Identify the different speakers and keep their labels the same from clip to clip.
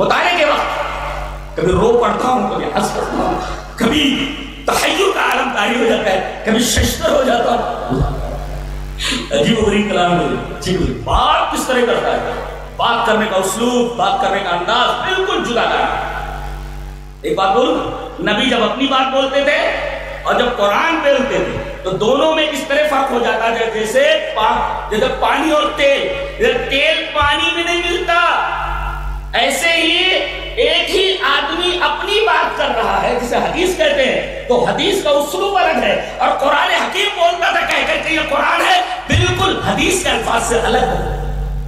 Speaker 1: مطالعے کے وقت کبھی رو پڑتا ہوں، کبھی ہنس پڑتا ہوں، کبھی تحیر کا عالم تاری ہو جاتا ہے، کبھی ششتر ہو جاتا ہوں عجیب و غریب کلام ہے۔ عجیب بات کس طرح کرتا ہے؟ بات کرنے کا اسلوب، بات کرنے کا انداز بالکل جدا ہے ایک بات بولوں، نبی جب اپنی بات بولتے تھے اور جب قرآن پہلتے تھے، تو دونوں میں اس طرح فرق ہو جاتا ہے؟ جیسے پا... جیسے پانی اور تیل۔ جیسے تیل پانی میں نہیں ملتا تو حدیث کا اسلوب الگ ہے اور قرآن حکیم بولتا تھا، کہہ کر کہ یہ قرآن ہے، بالکل حدیث کے الفاظ سے الگ ہے۔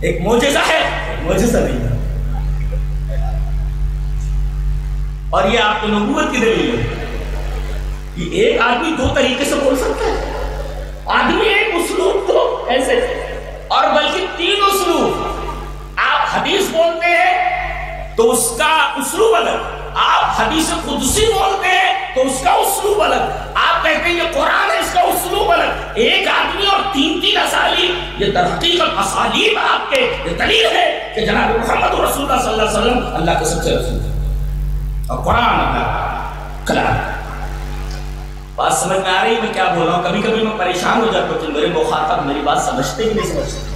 Speaker 1: ایک موجزہ ہے موجزہ نہیں ہے۔ اور یہ آپ کو نبوت کی دلیل ہے کہ ایک آدمی دو طریقے سے بول سکتا ہے۔ آدمی ایک اسلوب تو ایسے، اور بلکہ تین اسلوب۔ آپ حدیث بولتے ہیں تو اس کا اسلوب الگ۔ آپ حدیث قدسی بولتے ہیں تو اس کا اسلوب الگ۔ آپ کہتے ہیں یہ قرآن ہے، اس کا اسلوب الگ۔ ایک آدمی اور تین تین اسالیب یہ در اسالیب آپ کے، یہ دلیل ہے کہ جناب محمد رسول اللہ صلی اللہ علیہ وسلم اللہ کے سب سے رسول اور قرآن اللہ کلام۔ بات سمجھ میں آ رہی میں کیا بول رہا ہوں؟ کبھی کبھی میں پریشان ہو جاتا ہوں کہ میرے مخاطب میری بات سمجھتے ہی نہیں، سمجھتے۔